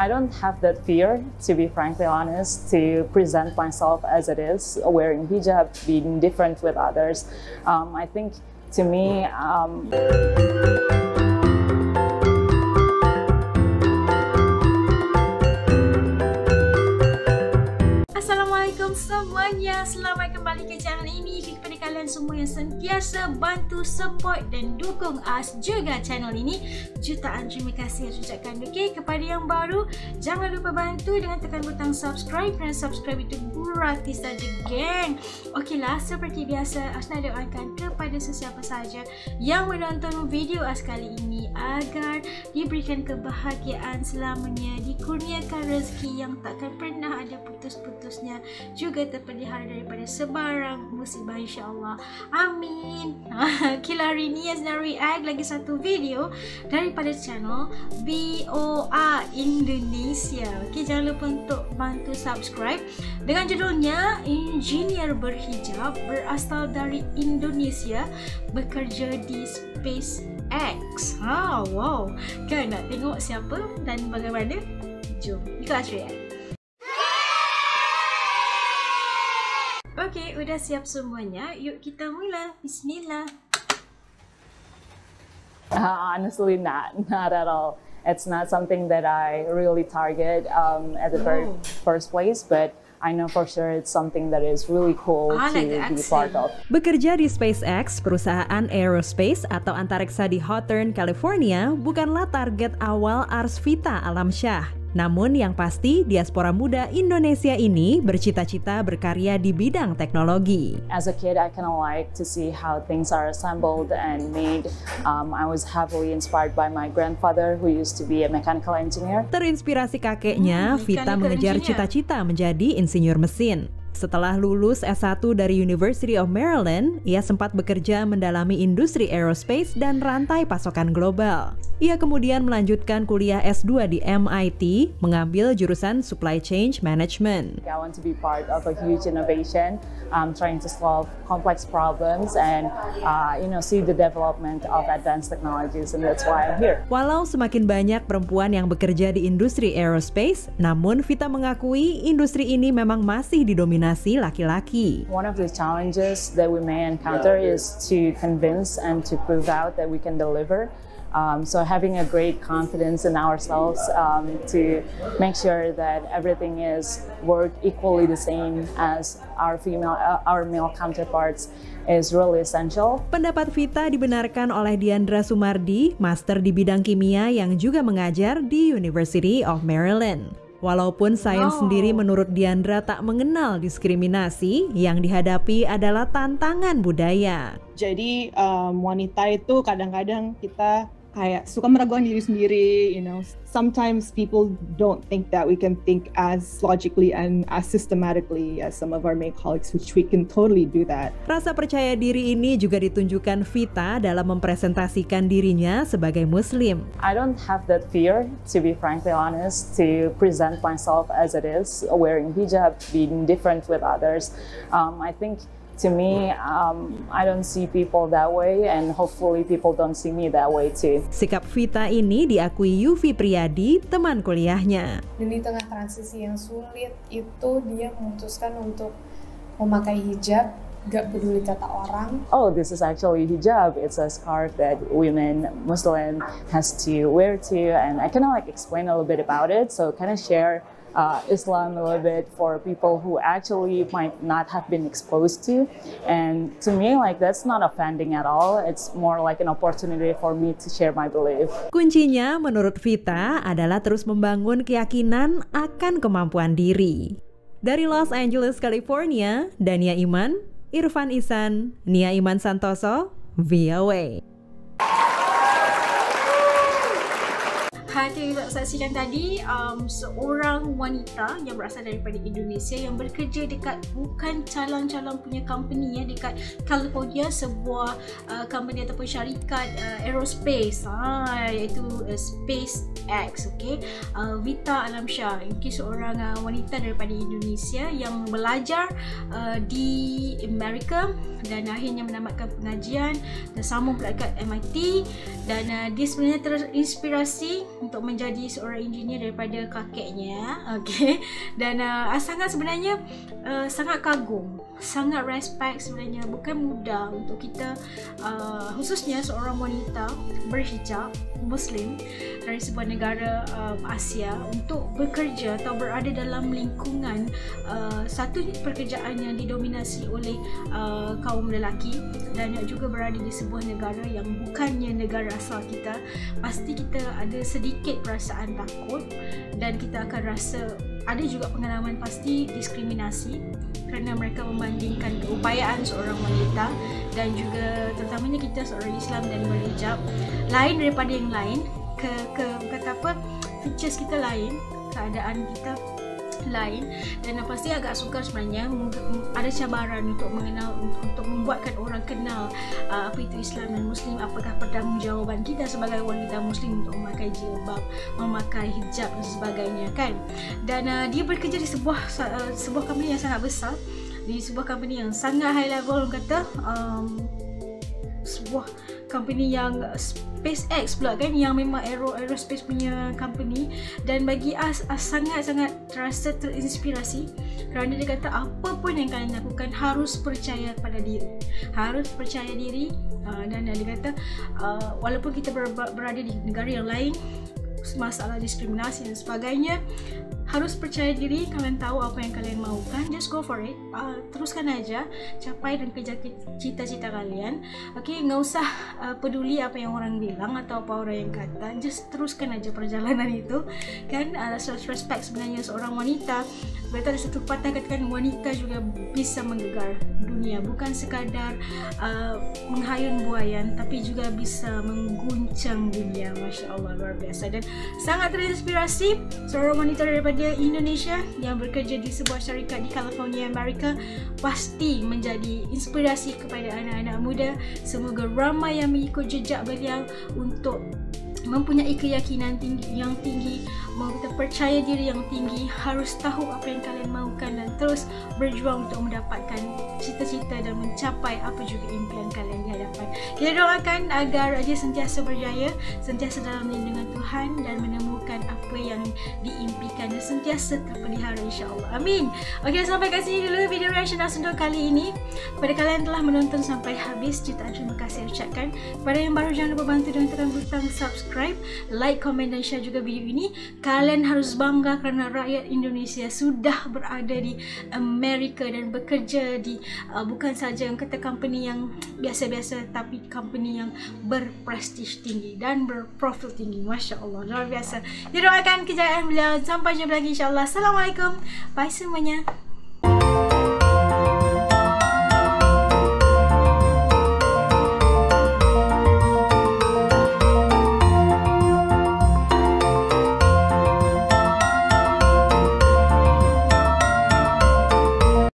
I don't have that fear, to be frankly honest, to present myself as it is, wearing hijab, being different with others. Um, I think to me, um, Assalamualaikum semuanya Selamat kembali ke channel ini. Kepada kalian semua yang sentiasa bantu, support dan dukung us juga channel ini Jutaan terima kasih yang ucapkan okay? Kepada yang baru Jangan lupa bantu dengan tekan butang subscribe Dan subscribe itu gratis saja geng. Okeylah seperti biasa Asna doakan kepada sesiapa saja Yang menonton video us kali ini Agar diberikan kebahagiaan selamanya Dikurniakan rezeki yang takkan pernah ada putus-putusnya juga terpelihara daripada sebarang musibah insyaAllah. Amin. Okay lah hari ni Azna react lagi satu video daripada channel BOA Indonesia. Ok jangan lupa untuk bantu subscribe. Dengan judulnya Engineer Berhijab berasal dari Indonesia bekerja di SpaceX ha, wow kan nak tengok siapa dan bagaimana jom ikut react Okey, udah siap semuanya. Yuk kita mula. Bismillah. Uh, honestly, not not at all. It's not something that I really target um, at the very Oh. first place, but I know for sure it's something that is really cool I to like be part of. Bekerja di SpaceX, perusahaan aerospace atau antariksa di Hawthorne, California, bukanlah target awal Arsvita Alamsyah. Namun yang pasti, diaspora muda Indonesia ini bercita-cita berkarya di bidang teknologi. As a kid, I kind of like to see how things are assembled and made. Um, I was heavily inspired by my grandfather, who used to be a mechanical engineer. Terinspirasi kakeknya, Hmm, Vita mengejar cita-cita menjadi insinyur mesin. Setelah lulus S1 dari University of Maryland, ia sempat bekerja mendalami industri aerospace dan rantai pasokan global. Ia kemudian melanjutkan kuliah S2 di MIT, mengambil jurusan Supply Chain Management. I want to be part of a huge innovation, um, trying to solve complex problems and uh, you know see the development of advanced technologies, and that's why I'm here. Walau semakin banyak perempuan yang bekerja di industri aerospace, namun Vita mengakui industri ini memang masih didominasi laki-laki. One of the challenges that we may encounter is to convince and to prove out that we can deliver. Um, so having a great confidence in ourselves um, to make sure that everything is worked equally the same as our female, uh, our male counterparts is really essential. Pendapat Vita dibenarkan oleh Diandra Sumardi, master di bidang kimia yang juga mengajar di University of Maryland. Walaupun sains Oh. sendiri menurut Diandra tak mengenal diskriminasi, yang dihadapi adalah tantangan budaya. Jadi um, wanita itu kadang-kadang kita kayak suka meragukan diri sendiri, you know. Sometimes people don't think that we can think as logically and as systematically as some of our male colleagues, which we can totally do that. Rasa percaya diri ini juga ditunjukkan Vita dalam mempresentasikan dirinya sebagai Muslim. I don't have that fear, to be frankly honest, to present myself as it is, wearing hijab, being different with others. Um, I think to me, um, I don't see people that way, and hopefully, people don't see me that way too. Sikap Vita ini diakui Yufi Priyadi, teman kuliahnya. dan di tengah transisi yang sulit itu dia memutuskan untuk memakai hijab gak peduli kata orang Oh, this is actually hijab. It's a scarf that women, Muslim, has to wear too, and I kind of like explain a little bit about it. So kind of share uh, Islam a little bit for people who actually might not have been exposed to. And to me, like that's not offending at all. It's more like an opportunity for me to share my belief. Kuncinya menurut Vita adalah terus membangun keyakinan akan kemampuan diri. Dari Los Angeles, California, Dania Iman, Irfan Isan, Nia Iman Santoso, VOA. Kita saksikan tadi um, seorang wanita yang berasal daripada Indonesia yang bekerja dekat bukan calon-calon punya company ya dekat California sebuah uh, company ataupun syarikat uh, aerospace. Ha, iaitu uh, SpaceX okay? uh, Vita Alamsyah. Okay, seorang uh, wanita daripada Indonesia yang belajar uh, di Amerika dan akhirnya menamatkan pengajian dan sambung pula dekat MIT dan uh, dia sebenarnya terinspirasi untuk menjadi seorang engineer daripada kakeknya okey dan uh, sangat sebenarnya uh, sangat kagum sangat respect sebenarnya. Bukan mudah untuk kita uh, khususnya seorang wanita berhijab muslim dari sebuah negara uh, Asia untuk bekerja atau berada dalam lingkungan uh, satu pekerjaan yang didominasi oleh uh, kaum lelaki dan juga berada di sebuah negara yang bukannya negara asal kita. Pasti kita ada sedikit perasaan takut dan kita akan rasa ada juga pengalaman pasti diskriminasi kerana mereka membandingkan keupayaan seorang wanita dan juga terutamanya kita seorang Islam dan berhijab. Lain daripada yang lain ke ke kata apa features kita lain keadaan kita lain. Dan pasti agak sukar sebenarnya ada cabaran untuk mengenal untuk membuatkan orang kenal uh, apa itu Islam dan Muslim apakah pertanggungjawaban kita sebagai wanita Muslim untuk memakai jilbab memakai hijab dan sebagainya kan? Dan uh, dia bekerja di sebuah uh, sebuah company yang sangat besar. Di sebuah company yang sangat high level orang kata um, sebuah company yang SpaceX pula kan yang memang aero aerospace punya company. Dan bagi us, us sangat-sangat terasa terinspirasi kerana dia kata apa pun yang kalian lakukan harus percaya pada diri. Harus percaya diri uh, dan dia kata uh, walaupun kita berada di negara yang lain masalah diskriminasi dan sebagainya harus percaya diri kalian tahu apa yang kalian mahukan just go for it. Uh, teruskan aja capai dan kejar cita-cita kalian. Okay nggak usah uh, peduli apa yang orang bilang atau apa orang yang kata. Just teruskan aja perjalanan itu. Kan uh, self respect sebenarnya seorang wanita. Betul ada satu patah katakan wanita juga bisa menggegar dunia. Bukan sekadar uh, menghayun buayan tapi juga bisa mengguncang dunia. Masya Allah luar biasa. Dan sangat terinspirasi seorang wanita daripada pekerja Indonesia yang bekerja di sebuah syarikat di California, Amerika pasti menjadi inspirasi kepada anak-anak muda. Semoga ramai yang mengikut jejak beliau untuk mempunyai keyakinan tinggi, yang tinggi, mau kita percaya diri yang tinggi, harus tahu apa yang kalian mahukan dan terus berjuang untuk mendapatkan cita-cita dan mencapai apa juga impian kalian di hadapan. Kita doakan agar dia sentiasa berjaya, sentiasa dalam lindungan Tuhan dan menemukan apa yang diimpikan dan sentiasa terpelihara insya-Allah. Amin. Okey, sampai kat sini dulu video reaction Asundul kali ini. Kepada kalian telah menonton sampai habis, jutaan terima kasih ucapkan. Kepada yang baru jangan lupa bantu dan tekan butang subscribe, like, komen dan share juga video ini. Kalian harus bangga kerana rakyat Indonesia sudah berada di Amerika dan bekerja di uh, bukan saja yang kata company yang biasa-biasa tapi company yang berprestij tinggi dan berprofil tinggi. Masya Allah luar biasa. Kita doakan kejayaan beliau. Sampai jumpa lagi insyaAllah Assalamualaikum. Bye semuanya